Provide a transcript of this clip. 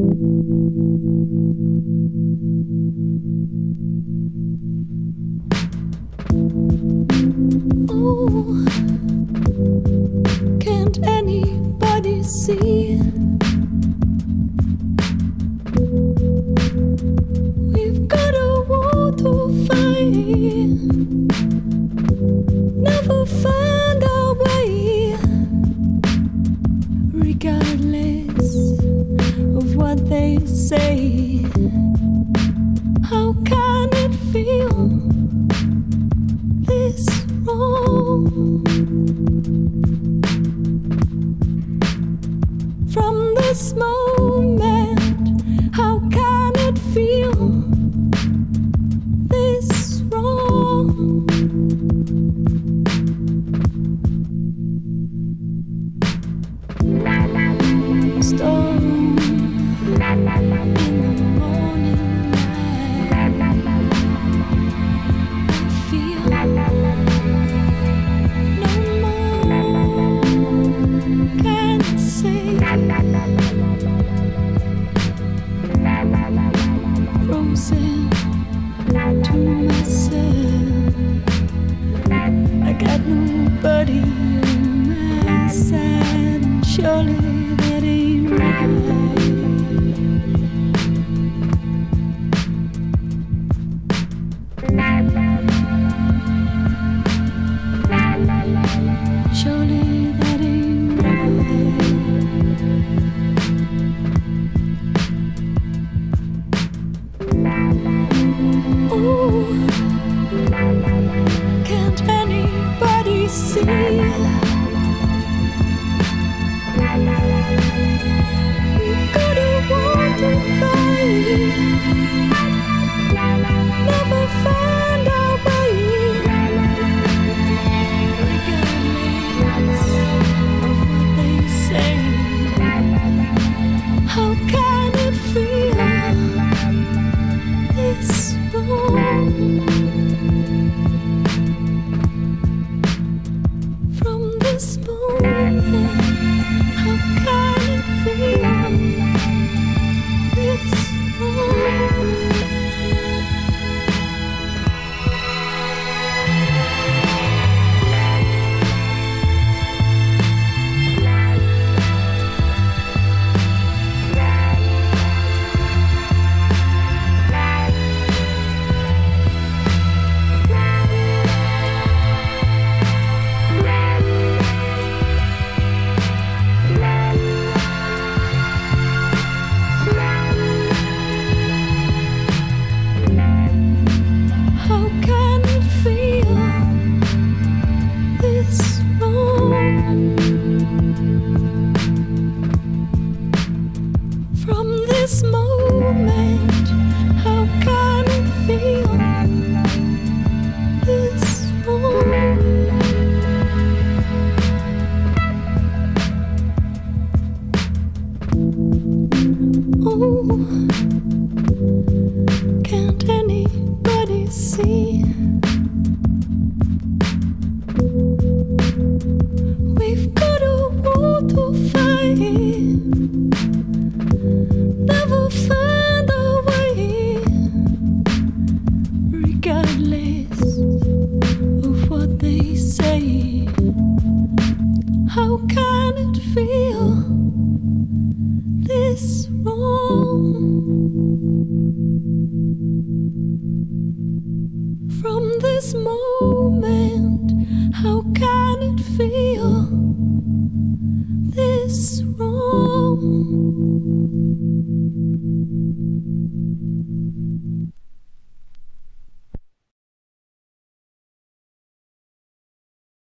Ooh. what they say. How can it feel this wrong? From this moment, how can it feel this wrong? Stop. Surely that ain't right. See? This moment, how can it feel this wrong? Oh. Can't anybody see? How can it feel this wrong? From this moment, how can